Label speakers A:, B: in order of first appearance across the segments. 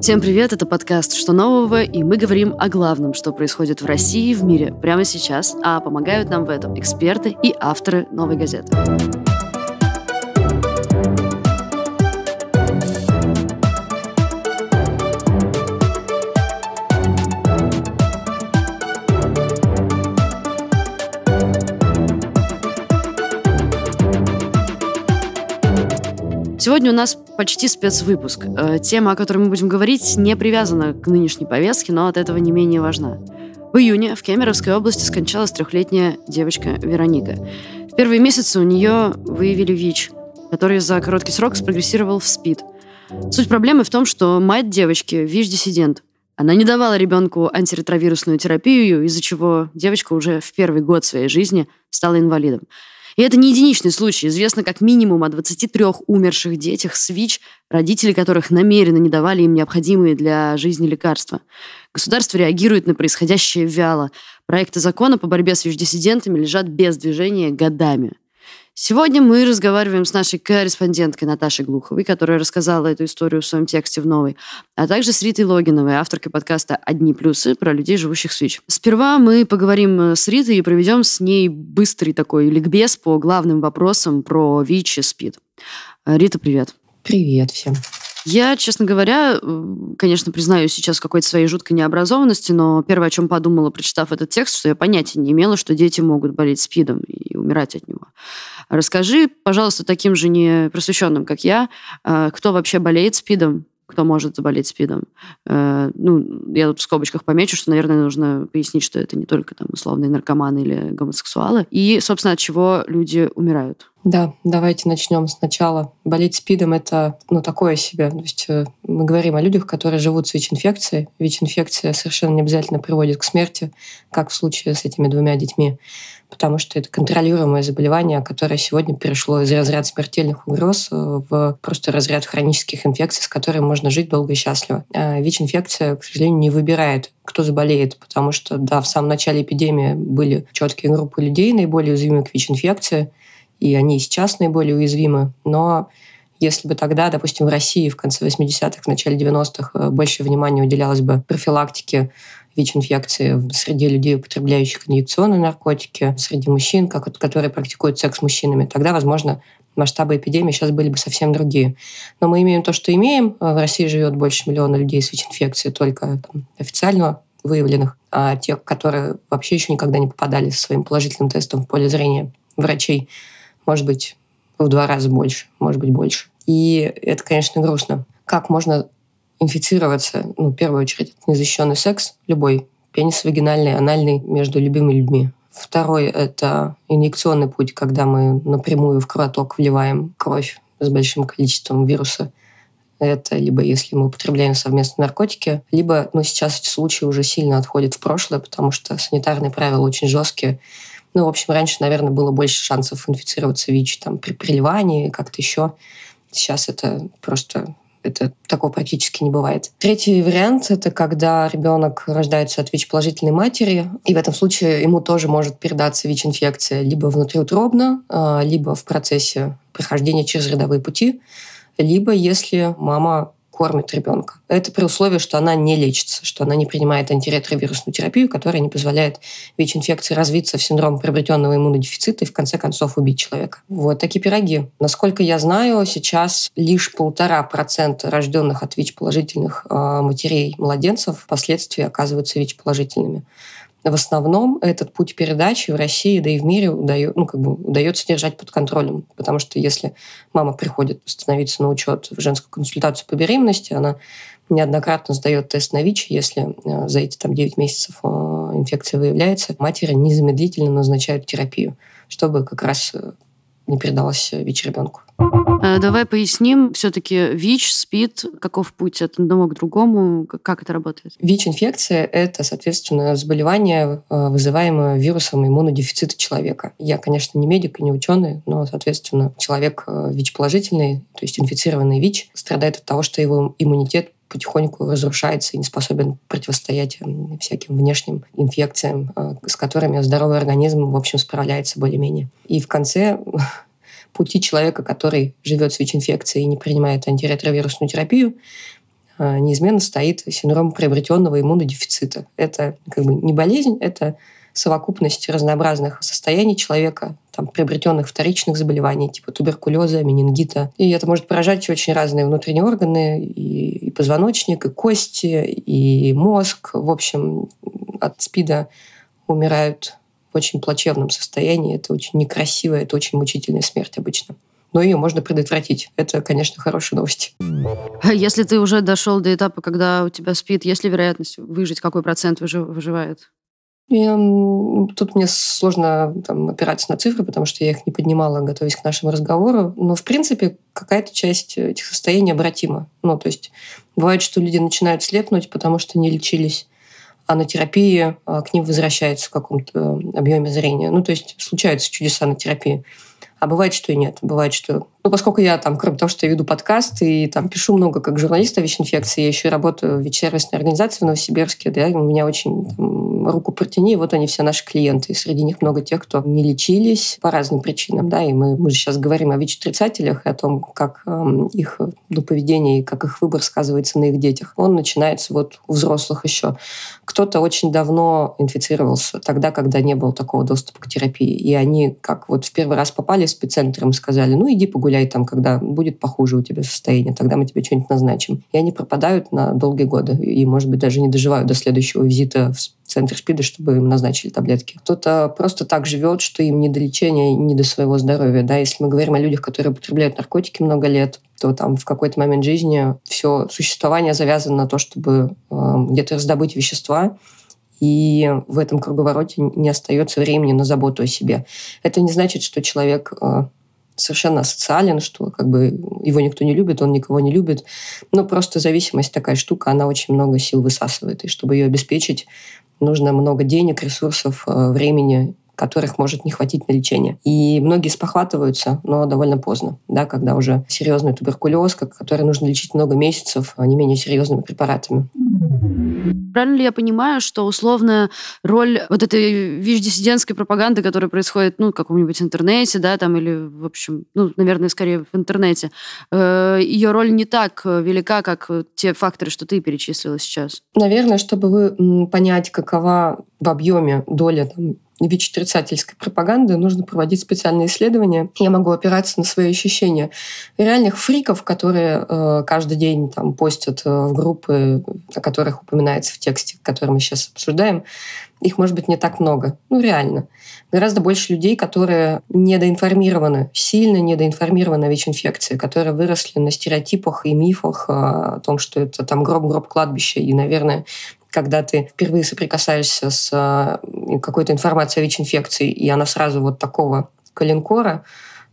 A: Всем привет, это подкаст «Что нового?» и мы говорим о главном, что происходит в России и в мире прямо сейчас, а помогают нам в этом эксперты и авторы «Новой газеты». Сегодня у нас почти спецвыпуск. Э, тема, о которой мы будем говорить, не привязана к нынешней повестке, но от этого не менее важна. В июне в Кемеровской области скончалась трехлетняя девочка Вероника. В первые месяцы у нее выявили ВИЧ, который за короткий срок спрогрессировал в СПИД. Суть проблемы в том, что мать девочки ВИЧ-диссидент. Она не давала ребенку антиретровирусную терапию, из-за чего девочка уже в первый год своей жизни стала инвалидом. И это не единичный случай. Известно как минимум о 23 умерших детях с ВИЧ, родители которых намеренно не давали им необходимые для жизни лекарства. Государство реагирует на происходящее вяло. Проекты закона по борьбе с ВИЧ-диссидентами лежат без движения годами. Сегодня мы разговариваем с нашей корреспонденткой Наташей Глуховой, которая рассказала эту историю в своем тексте в «Новой», а также с Ритой Логиновой, авторкой подкаста «Одни плюсы» про людей, живущих с ВИЧ. Сперва мы поговорим э, с Ритой и проведем с ней быстрый такой ликбез по главным вопросам про ВИЧ и СПИД. Э, Рита, привет.
B: Привет всем.
A: Я, честно говоря, конечно, признаю сейчас какой-то своей жуткой необразованности, но первое, о чем подумала, прочитав этот текст, что я понятия не имела, что дети могут болеть СПИДом и умирать от него. Расскажи, пожалуйста, таким же непросвещенным, как я, а, кто вообще болеет СПИДом, кто может заболеть СПИДом. Э, ну, я тут в скобочках помечу, что, наверное, нужно пояснить, что это не только там условные наркоманы или гомосексуалы. И, собственно, от чего люди умирают.
B: Да, давайте начнем сначала. Болеть СПИДом – это ну, такое себе. То есть э, мы говорим о людях, которые живут с ВИЧ-инфекцией. ВИЧ-инфекция совершенно не обязательно приводит к смерти, как в случае с этими двумя детьми потому что это контролируемое заболевание, которое сегодня перешло из разряда смертельных угроз э, в просто разряд хронических инфекций, с которыми можно жить долго и счастливо. А ВИЧ-инфекция, к сожалению, не выбирает, кто заболеет, потому что, да, в самом начале эпидемии были четкие группы людей, наиболее уязвимые к ВИЧ-инфекции, и они и сейчас наиболее уязвимы, но если бы тогда, допустим, в России в конце 80-х, в начале 90-х э, больше внимания уделялось бы профилактике ВИЧ-инфекции среди людей, употребляющих инъекционные наркотики, среди мужчин, которые практикуют секс с мужчинами, тогда, возможно, масштабы эпидемии сейчас были бы совсем другие. Но мы имеем то, что имеем. В России живет больше миллиона людей с ВИЧ-инфекцией, только там, официально выявленных, а те, которые вообще еще никогда не попадали со своим положительным тестом в поле зрения врачей, может быть, в два раза больше, может быть, больше. И это, конечно, грустно. Как можно инфицироваться, ну, в первую очередь, незащищенный секс, любой, пенис вагинальный, анальный, между любимыми людьми. Второй – это инъекционный путь, когда мы напрямую в кровоток вливаем кровь с большим количеством вируса. Это либо если мы употребляем совместно наркотики, либо ну, сейчас эти случаи уже сильно отходят в прошлое, потому что санитарные правила очень жесткие. Ну, в общем, раньше, наверное, было больше шансов инфицироваться ВИЧ там, при приливании, как-то еще. Сейчас это просто это такого практически не бывает. Третий вариант — это когда ребенок рождается от ВИЧ-положительной матери, и в этом случае ему тоже может передаться ВИЧ-инфекция либо внутриутробно, а, либо в процессе прохождения через родовые пути, либо если мама кормит ребенка. Это при условии, что она не лечится, что она не принимает антиретровирусную терапию, которая не позволяет ВИЧ-инфекции развиться в синдром приобретенного иммунодефицита и в конце концов убить человека. Вот такие пироги. Насколько я знаю, сейчас лишь полтора процента рожденных от ВИЧ-положительных а, матерей младенцев впоследствии оказываются ВИЧ-положительными в основном этот путь передачи в России, да и в мире удает, ну, как бы удается держать под контролем. Потому что если мама приходит становиться на учет в женскую консультацию по беременности, она неоднократно сдает тест на ВИЧ, если э, за эти там, 9 месяцев э, инфекция выявляется, матери незамедлительно назначают терапию, чтобы как раз э, не передалась ВИЧ ребенку.
A: Э, давай поясним, все-таки ВИЧ, СПИД, каков путь от одного к другому, как это работает?
B: ВИЧ-инфекция – это, соответственно, заболевание, э, вызываемое вирусом иммунодефицита человека. Я, конечно, не медик и не ученый, но, соответственно, человек э, ВИЧ-положительный, то есть инфицированный ВИЧ, страдает от того, что его иммунитет потихоньку разрушается и не способен противостоять всяким внешним инфекциям, с которыми здоровый организм, в общем, справляется более-менее. И в конце пути человека, который живет с ВИЧ-инфекцией и не принимает антиретровирусную терапию, э, неизменно стоит синдром приобретенного иммунодефицита. Это как бы не болезнь, это совокупность разнообразных состояний человека, там, приобретенных вторичных заболеваний, типа туберкулеза, менингита. И это может поражать очень разные внутренние органы, и, и позвоночник, и кости, и мозг. В общем, от СПИДа умирают в очень плачевном состоянии. Это очень некрасиво, это очень мучительная смерть обычно но ее можно предотвратить. Это, конечно, хорошая новость.
A: А если ты уже дошел до этапа, когда у тебя спит, есть ли вероятность выжить? Какой процент выживает?
B: Я, тут мне сложно там, опираться на цифры, потому что я их не поднимала, готовясь к нашему разговору. Но, в принципе, какая-то часть этих состояний обратима. Ну, то есть бывает, что люди начинают слепнуть, потому что не лечились, а на терапии а, к ним возвращается в каком-то э, объеме зрения. Ну, то есть случаются чудеса на терапии. А бывает, что и нет. Бывает, что... Ну, поскольку я там, кроме того, что я веду подкаст и там пишу много как журналист о ВИЧ-инфекции, я еще и работаю в ВИЧ-сервисной организации в Новосибирске, да, у меня очень там, руку протяни, вот они все наши клиенты. И среди них много тех, кто не лечились по разным причинам, да, и мы, мы же сейчас говорим о ВИЧ-отрицателях и о том, как э, их ну, поведение и как их выбор сказывается на их детях. Он начинается вот у взрослых еще. Кто-то очень давно инфицировался, тогда, когда не было такого доступа к терапии. И они, как вот в первый раз попали спеццентром сказали, ну иди погуляй там, когда будет похуже у тебя состояние, тогда мы тебе что-нибудь назначим. И они пропадают на долгие годы и, может быть, даже не доживают до следующего визита в центр СПИДа, чтобы им назначили таблетки. Кто-то просто так живет, что им не до лечения, не до своего здоровья. Да? Если мы говорим о людях, которые употребляют наркотики много лет, то там в какой-то момент жизни все существование завязано на то, чтобы э, где-то раздобыть вещества, и в этом круговороте не остается времени на заботу о себе. Это не значит, что человек э, совершенно социален, что как бы его никто не любит, он никого не любит. Но просто зависимость такая штука, она очень много сил высасывает. И чтобы ее обеспечить, нужно много денег, ресурсов, э, времени которых может не хватить на лечение. И многие спохватываются, но довольно поздно, да, когда уже серьезный туберкулез, который нужно лечить много месяцев а не менее серьезными препаратами.
A: Правильно ли я понимаю, что условная роль вот этой ВИЧ-диссидентской пропаганды, которая происходит, ну, в каком-нибудь интернете, да, там, или, в общем, ну, наверное, скорее в интернете, э, ее роль не так велика, как те факторы, что ты перечислила сейчас?
B: Наверное, чтобы вы понять, какова в объеме доля там, ВИЧ-отрицательской пропаганды, нужно проводить специальные исследования. Я могу опираться на свои ощущения. Реальных фриков, которые э, каждый день там постят э, в группы, о которых упоминается в тексте, который мы сейчас обсуждаем, их может быть не так много. Ну, реально. Гораздо больше людей, которые недоинформированы, сильно недоинформированы о ВИЧ-инфекции, которые выросли на стереотипах и мифах о том, что это там гроб-гроб кладбище, и, наверное, когда ты впервые соприкасаешься с э, какой-то информацией о ВИЧ-инфекции, и она сразу вот такого коленкора,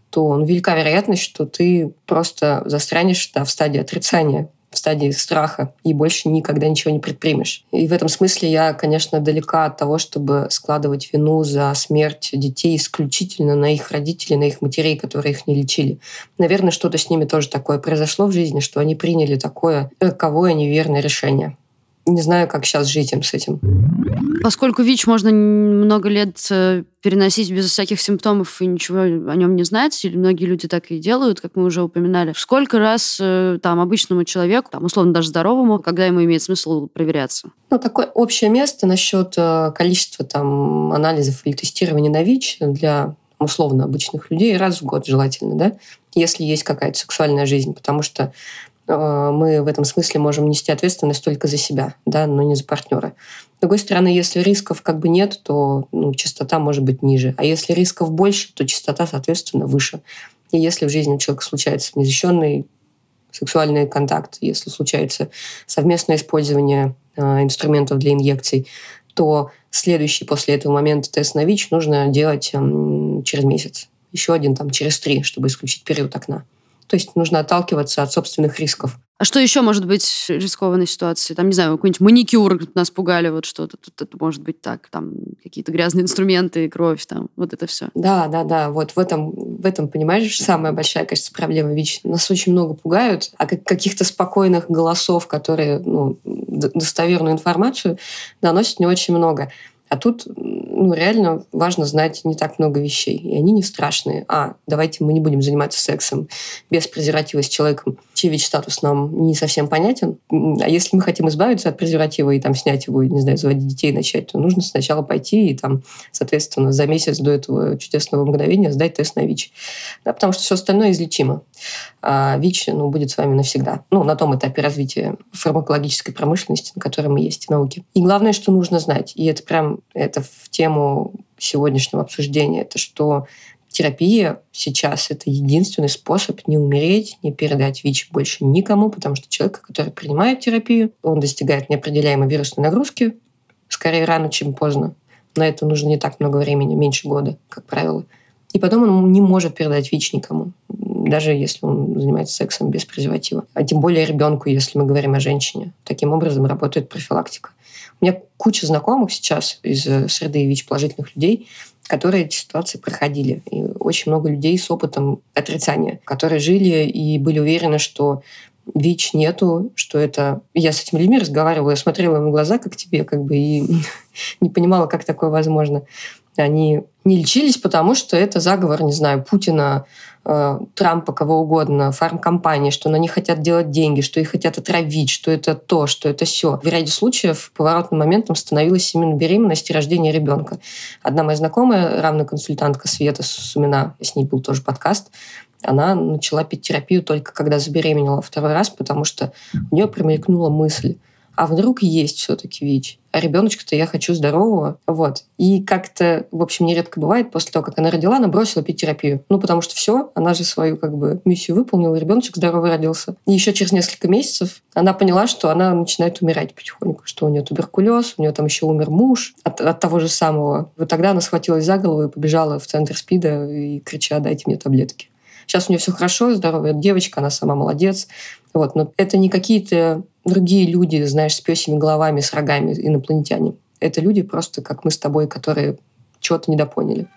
B: то ну, велика вероятность, что ты просто застрянешь да, в стадии отрицания, в стадии страха и больше никогда ничего не предпримешь. И в этом смысле я, конечно, далека от того, чтобы складывать вину за смерть детей исключительно на их родителей, на их матерей, которые их не лечили. Наверное, что-то с ними тоже такое произошло в жизни, что они приняли такое роковое неверное решение не знаю, как сейчас жить им с этим.
A: Поскольку ВИЧ можно много лет э, переносить без всяких симптомов и ничего о нем не знать, или многие люди так и делают, как мы уже упоминали, сколько раз э, там обычному человеку, там условно даже здоровому, когда ему имеет смысл проверяться?
B: Ну, такое общее место насчет э, количества там анализов или тестирования на ВИЧ для условно обычных людей раз в год желательно, да, если есть какая-то сексуальная жизнь, потому что мы в этом смысле можем нести ответственность только за себя, да, но не за партнера. С другой стороны, если рисков как бы нет, то ну, частота может быть ниже. А если рисков больше, то частота, соответственно, выше. И если в жизни у человека случается незащищенный сексуальный контакт, если случается совместное использование э, инструментов для инъекций, то следующий после этого момента тест на ВИЧ нужно делать через месяц. Еще один там через три, чтобы исключить период окна. То есть нужно отталкиваться от собственных рисков.
A: А что еще может быть рискованной ситуации? Там, не знаю, какой-нибудь маникюр нас пугали, вот что-то тут это может быть так, там какие-то грязные инструменты, кровь, там, вот это все.
B: Да, да, да, вот в этом в этом, понимаешь, самая большая, кажется, проблема ВИЧ. Нас очень много пугают, а каких-то спокойных голосов, которые ну, достоверную информацию доносят не очень много. А тут ну, реально важно знать не так много вещей. И они не страшные. А, давайте мы не будем заниматься сексом без презерватива с человеком, чей ВИЧ-статус нам не совсем понятен. А если мы хотим избавиться от презерватива и там снять его, не знаю, заводить детей начать, то нужно сначала пойти и там, соответственно, за месяц до этого чудесного мгновения сдать тест на ВИЧ. Да, потому что все остальное излечимо. А ВИЧ ну, будет с вами навсегда. Ну, на том этапе развития фармакологической промышленности, на котором мы есть, и науки. И главное, что нужно знать, и это прям это в тему сегодняшнего обсуждения, это что терапия сейчас это единственный способ не умереть, не передать ВИЧ больше никому, потому что человек, который принимает терапию, он достигает неопределяемой вирусной нагрузки, скорее рано, чем поздно. На это нужно не так много времени, меньше года, как правило. И потом он не может передать ВИЧ никому, даже если он занимается сексом без презерватива. А тем более ребенку, если мы говорим о женщине. Таким образом работает профилактика. У меня куча знакомых сейчас из э, среды ВИЧ-положительных людей, которые эти ситуации проходили. И очень много людей с опытом отрицания, которые жили и были уверены, что ВИЧ нету, что это... Я с этими людьми разговаривала, я смотрела им в глаза, как тебе, как бы, и не понимала, как такое возможно. Они не лечились, потому что это заговор, не знаю, Путина, Трампа, кого угодно, фармкомпании, что на них хотят делать деньги, что их хотят отравить, что это то, что это все. В ряде случаев поворотным моментом становилась именно беременность и рождение ребенка. Одна моя знакомая, равная консультантка Света Сумина, с ней был тоже подкаст, она начала пить терапию только когда забеременела второй раз, потому что у нее промелькнула мысль, а вдруг есть все-таки ВИЧ? А ребеночка-то я хочу здорового. Вот. И как-то, в общем, нередко бывает, после того, как она родила, она бросила пить терапию. Ну, потому что все, она же свою как бы миссию выполнила, ребеночек здоровый родился. И еще через несколько месяцев она поняла, что она начинает умирать потихоньку, что у нее туберкулез, у нее там еще умер муж от, от того же самого. Вот тогда она схватилась за голову и побежала в центр СПИДа и крича «дайте мне таблетки». Сейчас у нее все хорошо, здоровая девочка, она сама молодец. Вот. Но это не какие-то другие люди, знаешь, с песями головами, с рогами, инопланетяне. Это люди просто, как мы с тобой, которые чего-то недопоняли.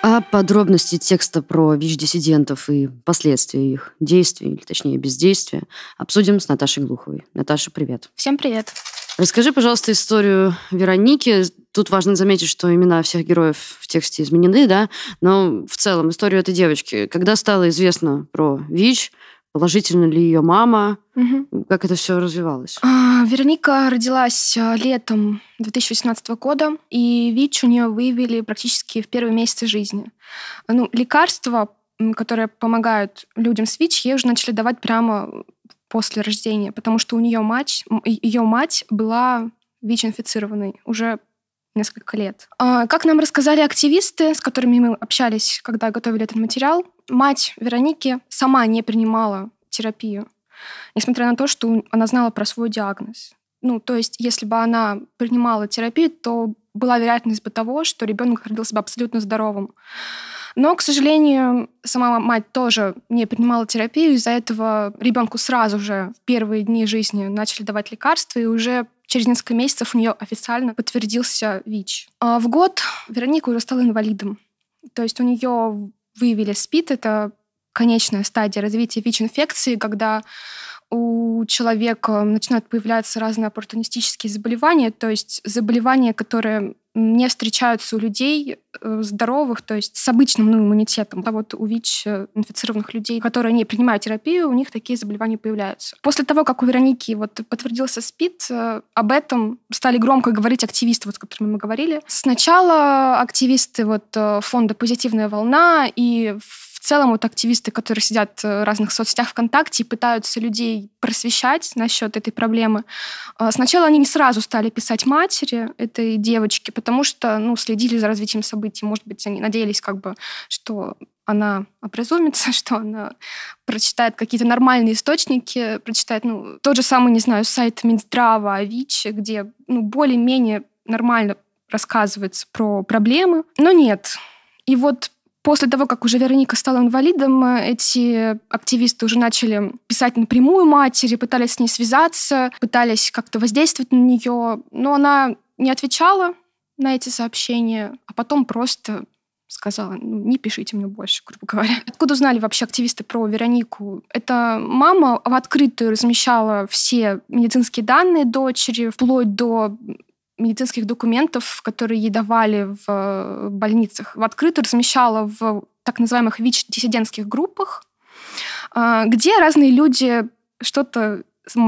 A: А подробности текста про ВИЧ-диссидентов и последствия их действий, или точнее бездействия, обсудим с Наташей Глуховой. Наташа, привет.
C: Всем привет.
A: Расскажи, пожалуйста, историю Вероники. Тут важно заметить, что имена всех героев в тексте изменены, да, но в целом историю этой девочки. Когда стало известно про ВИЧ, Положительно ли ее мама? Угу. Как это все развивалось?
C: А, Вероника родилась а, летом 2018 года, и ВИЧ у нее выявили практически в первые месяцы жизни. Ну, лекарства, которые помогают людям с ВИЧ, ей уже начали давать прямо после рождения, потому что у нее мать, ее мать была ВИЧ-инфицированной уже несколько лет. А, как нам рассказали активисты, с которыми мы общались, когда готовили этот материал, мать Вероники сама не принимала терапию, несмотря на то, что она знала про свой диагноз. Ну, то есть, если бы она принимала терапию, то была вероятность бы того, что ребенок родился бы абсолютно здоровым. Но, к сожалению, сама мать тоже не принимала терапию, из-за этого ребенку сразу же в первые дни жизни начали давать лекарства, и уже через несколько месяцев у нее официально подтвердился ВИЧ. А в год Вероника уже стала инвалидом. То есть у нее выявили СПИД, это конечная стадия развития ВИЧ-инфекции, когда у человека начинают появляться разные оппортунистические заболевания, то есть заболевания, которые не встречаются у людей э, здоровых, то есть с обычным ну, иммунитетом. А вот у ВИЧ-инфицированных людей, которые не принимают терапию, у них такие заболевания появляются. После того, как у Вероники вот подтвердился СПИД, э, об этом стали громко говорить активисты, вот, с которыми мы говорили. Сначала активисты вот э, фонда «Позитивная волна» и целом вот активисты, которые сидят в разных соцсетях ВКонтакте и пытаются людей просвещать насчет этой проблемы, сначала они не сразу стали писать матери этой девочки, потому что, ну, следили за развитием событий. Может быть, они надеялись как бы, что она образумится, что она прочитает какие-то нормальные источники, прочитает, ну, тот же самый, не знаю, сайт Минздрава, ВИЧ, где, ну, более-менее нормально рассказывается про проблемы. Но нет. И вот После того, как уже Вероника стала инвалидом, эти активисты уже начали писать напрямую матери, пытались с ней связаться, пытались как-то воздействовать на нее, но она не отвечала, на эти сообщения, а потом просто сказала, ну, не пишите мне больше, грубо говоря. Откуда узнали вообще активисты про Веронику? Это мама в открытую размещала все медицинские данные дочери, вплоть до медицинских документов, которые ей давали в э, больницах. В открытую размещала в так называемых ВИЧ-диссидентских группах, а, где разные люди что-то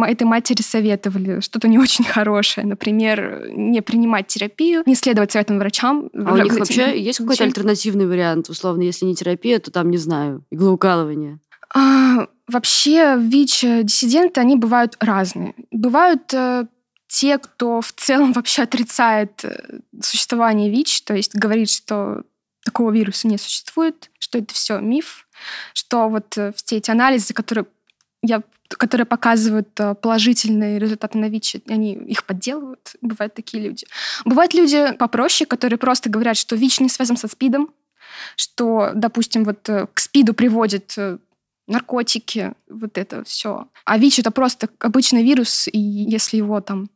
C: этой матери советовали что-то не очень хорошее. Например, не принимать терапию, не следовать советам врачам.
A: А у них вообще есть какой-то альтернативный вариант? Условно, если не терапия, то там, не знаю, иглоукалывание.
C: А, вообще ВИЧ-диссиденты, они бывают разные. Бывают э, те, кто в целом вообще отрицает э, существование ВИЧ, то есть говорит, что такого вируса не существует, что это все миф, что вот э, все эти анализы, которые я которые показывают э, положительные результаты на ВИЧ, они их подделывают. Бывают такие люди. Бывают люди попроще, которые просто говорят, что ВИЧ не связан со СПИДом, что, допустим, вот к СПИДу приводит наркотики, вот это все. А ВИЧ это просто обычный вирус, и если его там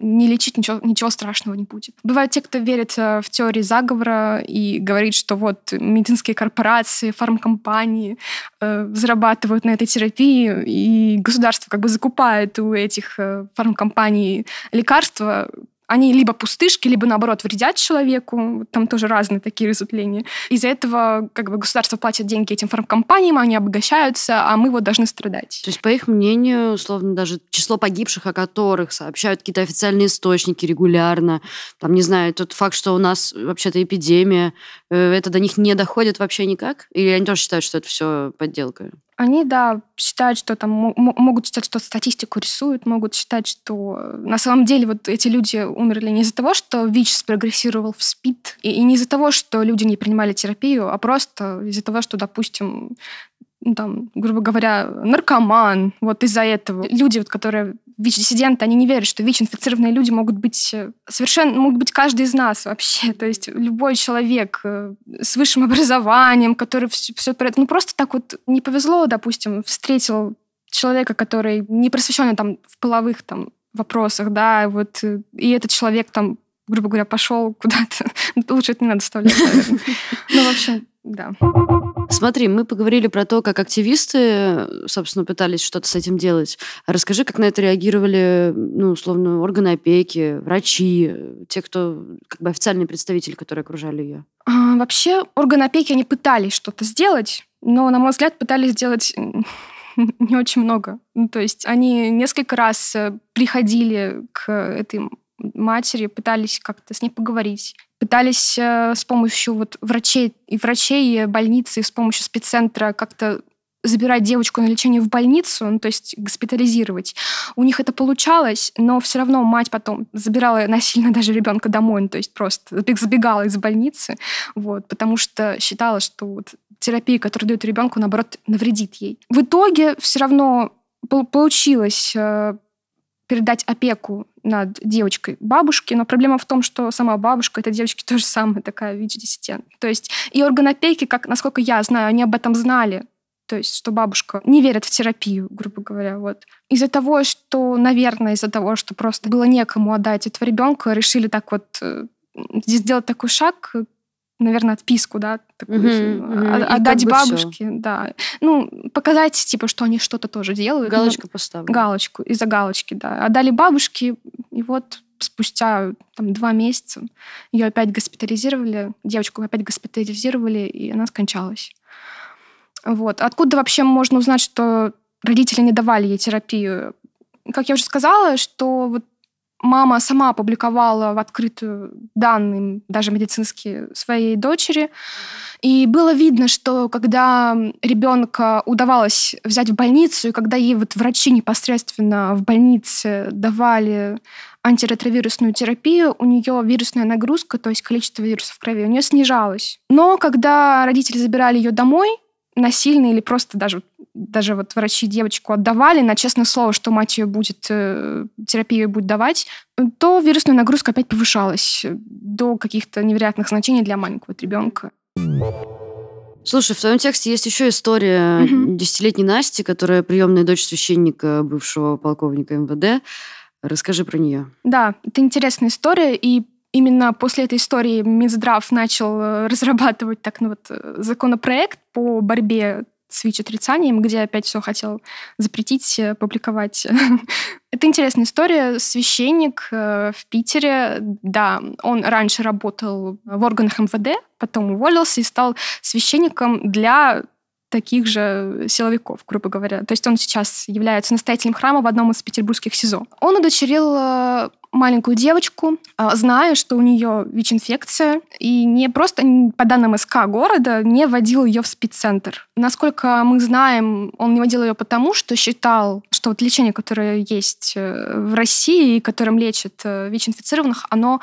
C: не лечить, ничего, ничего страшного не будет. Бывают те, кто верит э, в теории заговора и говорит, что вот медицинские корпорации, фармкомпании э, зарабатывают на этой терапии, и государство как бы закупает у этих э, фармкомпаний лекарства, они либо пустышки, либо наоборот вредят человеку. Там тоже разные такие разветвления. Из-за этого как бы государство платит деньги этим фармкомпаниям, они обогащаются, а мы вот должны страдать.
A: То есть, по их мнению, условно, даже число погибших, о которых сообщают какие-то официальные источники регулярно, там, не знаю, тот факт, что у нас вообще-то эпидемия, э, это до них не доходит вообще никак? Или они тоже считают, что это все подделка?
C: Они, да, считают, что там могут считать, что статистику рисуют, могут считать, что э, на самом деле вот эти люди умерли не из-за того, что ВИЧ спрогрессировал в СПИД, и, и не из-за того, что люди не принимали терапию, а просто из-за того, что, допустим, ну, там, грубо говоря, наркоман, вот из-за этого. Люди, вот, которые ВИЧ-диссиденты, они не верят, что ВИЧ-инфицированные люди могут быть э, совершенно, могут быть каждый из нас вообще. То есть любой человек э, с высшим образованием, который все, все ну просто так вот не повезло, допустим, встретил человека, который не просвещенный там в половых там вопросах, да, вот, э, и этот человек там грубо говоря, пошел куда-то. Лучше это не надо вставлять, наверное. Ну, в общем, да.
A: Смотри, мы поговорили про то, как активисты, собственно, пытались что-то с этим делать. Расскажи, как на это реагировали, ну, условно, органы опеки, врачи, те, кто, как бы официальные представители, которые окружали ее.
C: А, вообще, органы опеки, они пытались что-то сделать, но, на мой взгляд, пытались сделать не очень много. Ну, то есть они несколько раз э, приходили к этой матери, пытались как-то с ней поговорить, пытались э, с помощью вот врачей и врачей больницы, с помощью спеццентра как-то забирать девочку на лечение в больницу, ну, то есть госпитализировать. У них это получалось, но все равно мать потом забирала насильно даже ребенка домой, ну, то есть просто забегала из больницы, вот, потому что считала, что вот терапия, которую дают ребенку, наоборот, навредит ей. В итоге все равно получилось э, передать опеку над девочкой бабушки, но проблема в том, что сама бабушка этой девочки тоже самая такая ВИЧ-диссидент. То есть и орган опеки, как, насколько я знаю, они об этом знали, то есть что бабушка не верит в терапию, грубо говоря. Вот. Из-за того, что, наверное, из-за того, что просто было некому отдать этого ребенка, решили так вот э, сделать такой шаг, наверное, отписку, да, такую,
A: угу,
C: отдать бабушке, все. да. Ну, показать, типа, что они что-то тоже делают.
A: Галочку ну, поставили.
C: Галочку, из-за галочки, да. Отдали бабушке, и вот спустя там, два месяца ее опять госпитализировали, девочку опять госпитализировали, и она скончалась. Вот. Откуда вообще можно узнать, что родители не давали ей терапию? Как я уже сказала, что вот мама сама опубликовала в открытую данные, даже медицинские, своей дочери. И было видно, что когда ребенка удавалось взять в больницу, и когда ей вот врачи непосредственно в больнице давали антиретровирусную терапию, у нее вирусная нагрузка, то есть количество вирусов в крови, у нее снижалось. Но когда родители забирали ее домой, насильно или просто даже даже вот врачи девочку отдавали на честное слово, что мать ее будет, э, терапию будет давать, то вирусная нагрузка опять повышалась до каких-то невероятных значений для маленького ребенка.
A: Слушай, в твоем тексте есть еще история десятилетней Насти, которая приемная дочь священника, бывшего полковника МВД. Расскажи про нее.
C: Да, это интересная история, и именно после этой истории Минздрав начал э, разрабатывать так, ну, вот, э, законопроект по борьбе с ВИЧ-отрицанием, где опять все хотел запретить, э, публиковать. Это интересная история. Священник в Питере, да, он раньше работал в органах МВД, потом уволился и стал священником для таких же силовиков, грубо говоря. То есть он сейчас является настоятелем храма в одном из петербургских СИЗО. Он удочерил э, маленькую девочку, э, зная, что у нее ВИЧ-инфекция, и не просто по данным СК города не водил ее в спеццентр. Насколько мы знаем, он не водил ее потому, что считал, что вот лечение, которое есть э, в России, которым лечат ВИЧ-инфицированных, оно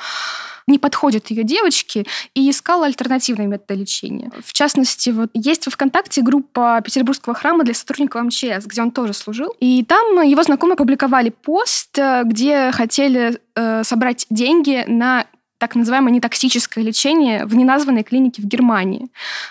C: не подходит ее девочке, и искала альтернативные методы лечения. В частности, вот есть во ВКонтакте группа Петербургского храма для сотрудников МЧС, где он тоже служил. И там его знакомые публиковали пост, э, где хотели э, собрать деньги на так называемое нетоксическое лечение в неназванной клинике в Германии.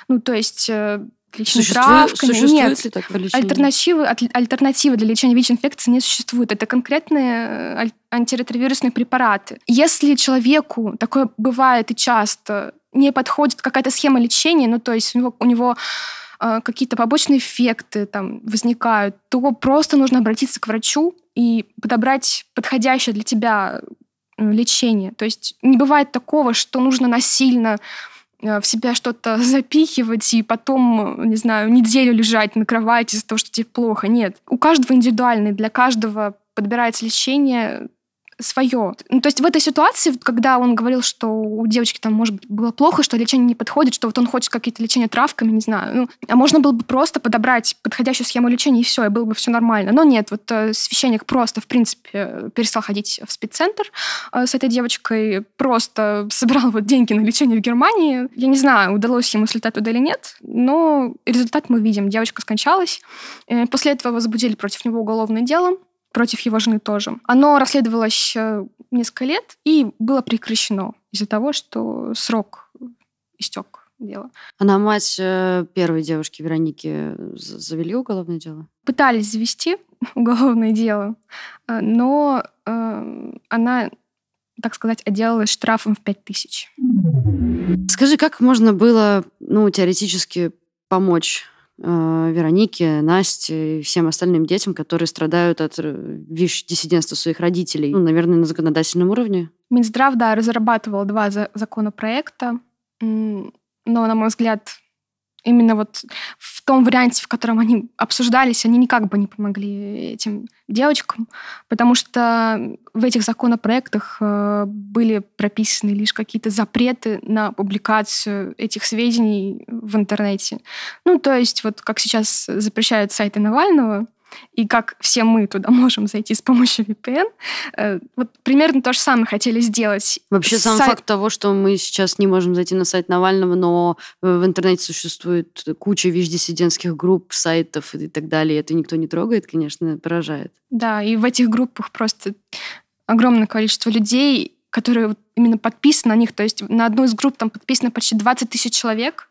C: Ну, то есть э, существует, травками.
A: Существует нет, ли такое лечение?
C: Альтернативы, альтернативы для лечения ВИЧ-инфекции не существует. Это конкретные э, антиретровирусные препараты. Если человеку, такое бывает и часто, не подходит какая-то схема лечения, ну то есть у него, у него э, какие-то побочные эффекты там возникают, то просто нужно обратиться к врачу и подобрать подходящее для тебя э, лечение. То есть не бывает такого, что нужно насильно в себя что-то запихивать и потом, не знаю, неделю лежать на кровати из-за того, что тебе плохо. Нет. У каждого индивидуальный, для каждого подбирается лечение свое. Ну, то есть в этой ситуации, когда он говорил, что у девочки там, может быть, было плохо, что лечение не подходит, что вот он хочет какие-то лечения травками, не знаю. Ну, а можно было бы просто подобрать подходящую схему лечения, и все, и было бы все нормально. Но нет, вот э, священник просто, в принципе, перестал ходить в спеццентр э, с этой девочкой, просто собрал вот деньги на лечение в Германии. Я не знаю, удалось ему слетать туда или нет, но результат мы видим. Девочка скончалась. Э, после этого возбудили против него уголовное дело против его жены тоже. Оно расследовалось э, несколько лет и было прекращено из-за того, что срок истек дело.
A: Она мать э, первой девушки Вероники завели уголовное дело?
C: Пытались завести уголовное дело, э, но э, она, так сказать, отделалась штрафом в 5 тысяч.
A: Скажи, как можно было, ну, теоретически помочь Э, Веронике, Насте и всем остальным детям, которые страдают от э, ВИШ-диссидентства своих родителей, ну, наверное, на законодательном уровне?
C: Минздрав, да, разрабатывал два законопроекта, но, на мой взгляд, именно вот в том варианте, в котором они обсуждались, они никак бы не помогли этим девочкам, потому что в этих законопроектах э, были прописаны лишь какие-то запреты на публикацию этих сведений в интернете. Ну, то есть вот как сейчас запрещают сайты Навального, и как все мы туда можем зайти с помощью VPN. Э, вот примерно то же самое хотели сделать.
A: Вообще сам сайт... факт того, что мы сейчас не можем зайти на сайт Навального, но э, в интернете существует куча ВИЧ-диссидентских групп, сайтов и так далее, это никто не трогает, конечно, поражает.
C: Да, и в этих группах просто огромное количество людей, которые именно подписаны на них. То есть на одну из групп там подписано почти 20 тысяч человек.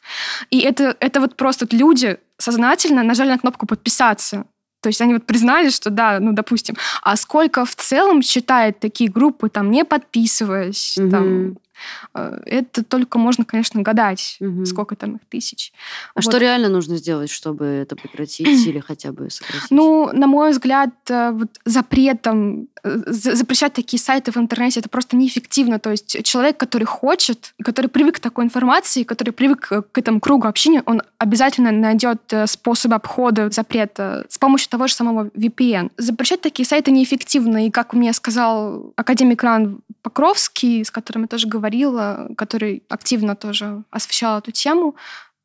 C: И это, это вот просто люди сознательно нажали на кнопку «подписаться». То есть они вот признали, что да, ну, допустим. А сколько в целом считает такие группы, там, не подписываясь, угу. там, это только можно, конечно, гадать, угу. сколько там их тысяч.
A: А вот. что реально нужно сделать, чтобы это прекратить или хотя бы сократить?
C: Ну, на мой взгляд, э, вот запретом э, запрещать такие сайты в интернете это просто неэффективно. То есть человек, который хочет, который привык к такой информации, который привык к этому кругу общения, он обязательно найдет способ обхода запрета с помощью того же самого VPN. Запрещать такие сайты неэффективно, и как мне сказал академик Ран Покровский, с которым я тоже говорила, говорила, который активно тоже освещал эту тему,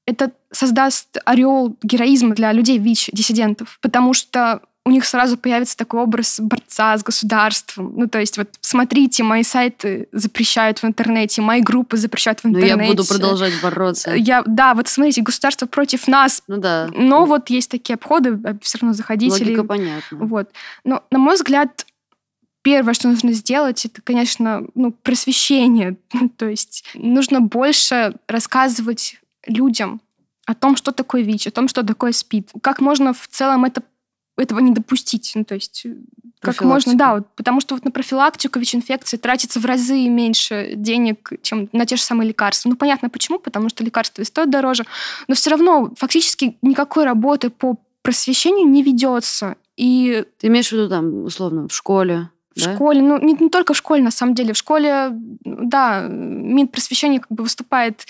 C: это создаст ореол героизма для людей ВИЧ-диссидентов, потому что у них сразу появится такой образ борца с государством. Ну, то есть вот смотрите, мои сайты запрещают в интернете, мои группы запрещают в интернете.
A: Но я буду продолжать бороться.
C: Я, да, вот смотрите, государство против нас.
A: Ну да.
C: Но вот есть такие обходы, э, все равно заходите.
A: Логика или... понятна.
C: Вот. Но, на мой взгляд, первое, что нужно сделать, это, конечно, ну, просвещение. То есть нужно больше рассказывать людям о том, что такое ВИЧ, о том, что такое СПИД. Как можно в целом это этого не допустить. Ну, то есть как можно, да, вот, потому что вот на профилактику ВИЧ-инфекции тратится в разы меньше денег, чем на те же самые лекарства. Ну, понятно почему, потому что лекарства и стоят дороже, но все равно фактически никакой работы по просвещению не ведется. И...
A: Ты имеешь в виду там, условно, в школе?
C: В да? школе, ну не, не только в школе, на самом деле. В школе, да, Минпросвещение как бы выступает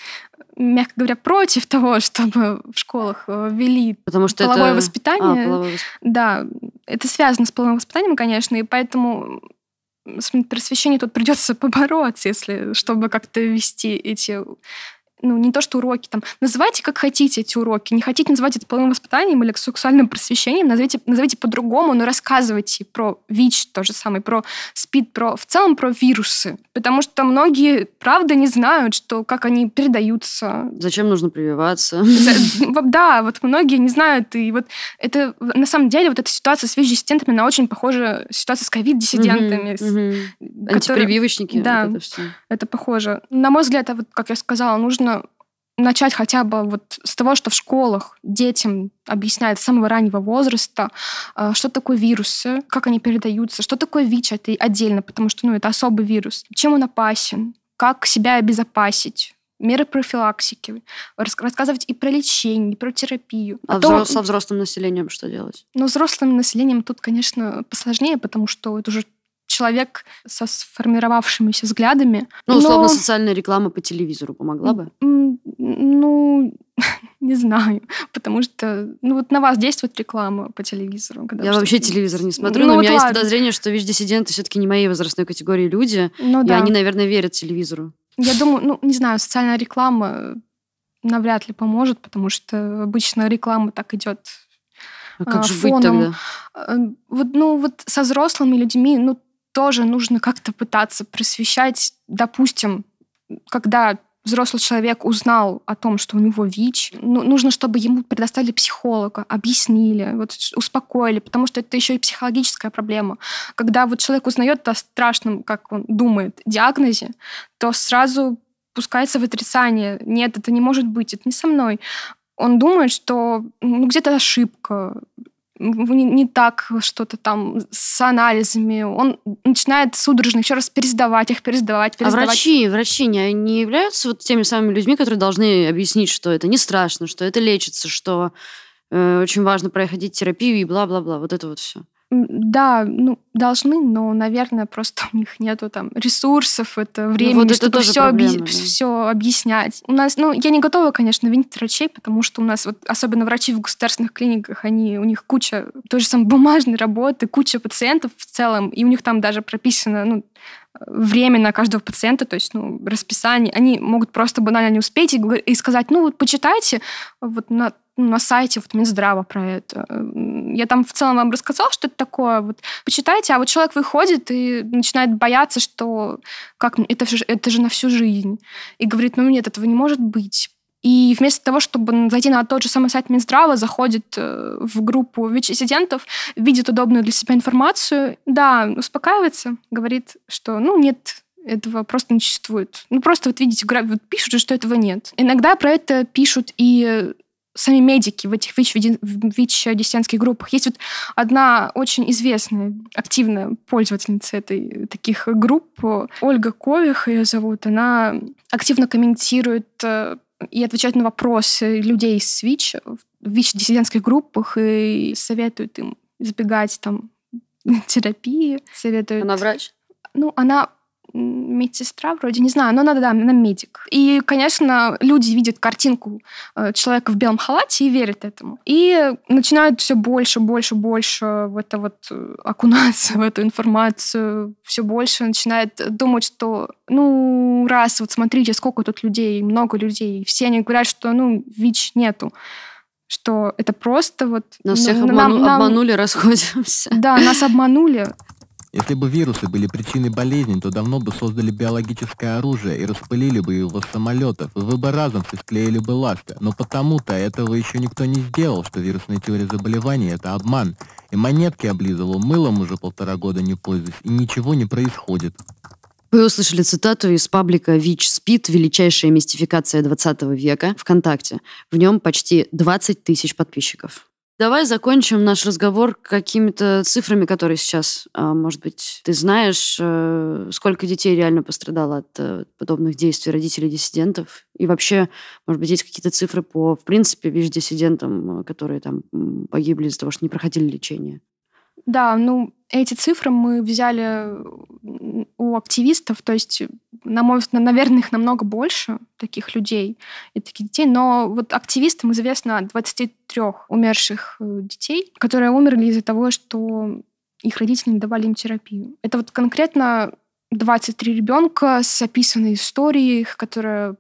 C: мягко говоря, против того, чтобы в школах э, ввели
A: Потому что
C: половое
A: это...
C: воспитание.
A: А, половое.
C: Да, это связано с половым воспитанием, конечно, и поэтому с просвещением тут придется побороться, если чтобы как-то вести эти ну, не то что уроки, там, называйте как хотите эти уроки. Не хотите называть это половым воспитанием или сексуальным просвещением, назовите, назовите по-другому, но рассказывайте про ВИЧ, то же самое, про СПИД, про, в целом про вирусы. Потому что многие, правда, не знают, что, как они передаются.
A: Зачем нужно прививаться?
C: Да, вот многие не знают. И вот это, на самом деле, вот эта ситуация с ВИЧ-диссидентами, она очень похожа с ситуацией с ковид-диссидентами.
A: Антипрививочники.
C: Да, это похоже. На мой взгляд, вот, как я сказала, нужно начать хотя бы вот с того, что в школах детям объясняют с самого раннего возраста, э, что такое вирусы, как они передаются, что такое ВИЧ, это отдельно, потому что ну, это особый вирус, чем он опасен, как себя обезопасить, меры профилактики, рассказывать и про лечение, и про терапию.
A: А Потом, со взрослым населением что делать?
C: Ну, взрослым населением тут, конечно, посложнее, потому что это уже человек со сформировавшимися взглядами.
A: Ну, условно, но... социальная реклама по телевизору помогла бы?
C: Ну, не знаю, потому что ну вот на вас действует реклама по телевизору.
A: Когда Я вообще телевизор не смотрю, ну, но вот у меня ладно. есть подозрение, что ВИЧ-диссиденты все-таки не моей возрастной категории люди, ну, и да. они, наверное, верят телевизору.
C: Я думаю, ну, не знаю, социальная реклама навряд ли поможет, потому что обычно реклама так идет
A: а как а, же фоном. быть тогда?
C: Э, вот, ну, вот со взрослыми людьми, ну, тоже нужно как-то пытаться просвещать. Допустим, когда взрослый человек узнал о том, что у него ВИЧ, ну, нужно, чтобы ему предоставили психолога, объяснили, вот, успокоили, потому что это еще и психологическая проблема. Когда вот человек узнает о страшном, как он думает, диагнозе, то сразу пускается в отрицание. Нет, это не может быть, это не со мной. Он думает, что ну, где-то ошибка, не, не так что-то там с анализами. Он начинает судорожно еще раз пересдавать их, пересдавать, пересдавать.
A: А врачи, врачи не, не являются вот теми самыми людьми, которые должны объяснить, что это не страшно, что это лечится, что э, очень важно проходить терапию и бла-бла-бла. Вот это вот все.
C: Да, ну, должны, но, наверное, просто у них нету там ресурсов, это времени, ну, вот чтобы это все, проблема, объ... да. все объяснять. У нас, ну, я не готова, конечно, винить врачей, потому что у нас, вот, особенно врачи в государственных клиниках, они, у них куча той же самой бумажной работы, куча пациентов в целом, и у них там даже прописано, ну, время на каждого пациента, то есть ну, расписание, они могут просто банально не успеть и, и сказать, ну вот почитайте вот на на сайте вот Минздрава про это. Я там в целом вам рассказала, что это такое. Вот почитайте, а вот человек выходит и начинает бояться, что как это это же на всю жизнь. И говорит, ну нет, этого не может быть. И вместо того, чтобы зайти на тот же самый сайт Минздрава, заходит э, в группу ВИЧ-диссидентов, видит удобную для себя информацию, да, успокаивается, говорит, что, ну, нет, этого просто не существует. Ну, просто вот видите, пишут же, что этого нет. Иногда про это пишут и сами медики в этих ВИЧ-диссидентских группах. Есть вот одна очень известная, активная пользовательница этой, таких групп, Ольга Кових ее зовут. Она активно комментирует э, и отвечает на вопросы людей с ВИЧ в ВИЧ-диссидентских группах и советует им избегать там терапии, советует...
A: Она врач?
C: Ну, она медсестра вроде, не знаю, но надо, да, она медик. И, конечно, люди видят картинку э, человека в белом халате и верят этому. И начинают все больше, больше, больше в это вот э, окунаться в эту информацию, все больше начинает думать, что, ну, раз, вот смотрите, сколько тут людей, много людей, все они говорят, что, ну, ВИЧ нету что это просто вот...
A: Нас ну, всех обману, нам, обманули, расходимся.
C: Да, нас обманули.
D: Если бы вирусы были причиной болезни, то давно бы создали биологическое оружие и распылили бы его с самолетов, и вы бы разом все склеили бы ласты. Но потому-то этого еще никто не сделал, что вирусная теория заболеваний – это обман. И монетки облизывал, мылом уже полтора года не пользуюсь, и ничего не происходит.
A: Вы услышали цитату из паблика ВИЧ СПИД «Величайшая мистификация 20 века» ВКонтакте. В нем почти 20 тысяч подписчиков. Давай закончим наш разговор какими-то цифрами, которые сейчас, а, может быть, ты знаешь, э, сколько детей реально пострадало от э, подобных действий родителей диссидентов? И вообще, может быть, есть какие-то цифры по, в принципе, ВИЧ-диссидентам, э, которые там погибли из-за того, что не проходили лечение?
C: Да, ну, эти цифры мы взяли у активистов, то есть, на мой взгляд, наверное, их намного больше, таких людей и таких детей, но вот активистам известно 23 умерших э, детей, которые умерли из-за того, что их родители не давали им терапию. Это вот конкретно 23 ребенка с описанной историей, которая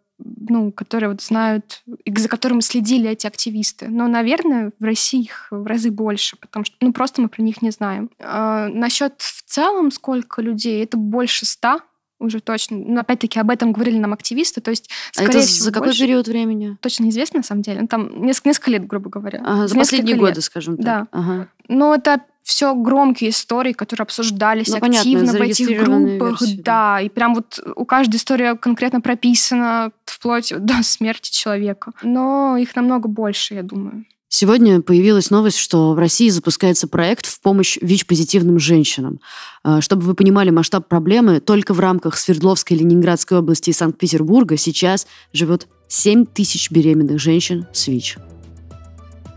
C: ну, которые вот знают, и за которыми следили эти активисты. Но, наверное, в России их в разы больше, потому что, ну, просто мы про них не знаем. А, насчет в целом сколько людей, это больше ста уже точно. Но опять-таки об этом говорили нам активисты, то есть,
A: скорее а это всего, за какой больше... период времени?
C: Точно неизвестно, на самом деле. Ну, там несколько, несколько лет, грубо говоря.
A: Ага, за последние лет. годы, скажем так.
C: Да.
A: Ага.
C: Но это все громкие истории, которые обсуждались ну, активно понятно, в этих группах. Версии, да. да, и прям вот у каждой история конкретно прописана вплоть до смерти человека. Но их намного больше, я думаю.
A: Сегодня появилась новость, что в России запускается проект в помощь ВИЧ-позитивным женщинам. А, чтобы вы понимали масштаб проблемы, только в рамках Свердловской, Ленинградской области и Санкт-Петербурга сейчас живет 7 тысяч беременных женщин с ВИЧ.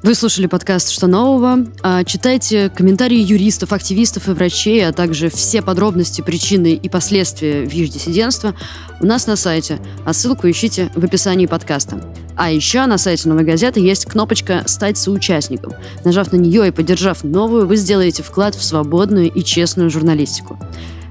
A: Вы слушали подкаст «Что нового?». А, читайте комментарии юристов, активистов и врачей, а также все подробности, причины и последствия ВИЖ-диссидентства у нас на сайте, а ссылку ищите в описании подкаста. А еще на сайте «Новой газеты» есть кнопочка «Стать соучастником». Нажав на нее и поддержав новую, вы сделаете вклад в свободную и честную журналистику.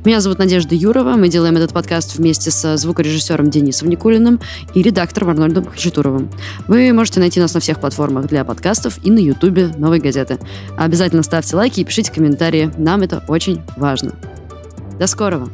A: Меня зовут Надежда Юрова. Мы делаем этот подкаст вместе со звукорежиссером Денисом Никулиным и редактором Арнольдом Хачатуровым. Вы можете найти нас на всех платформах для подкастов и на Ютубе Новой газеты. Обязательно ставьте лайки и пишите комментарии. Нам это очень важно. До скорого!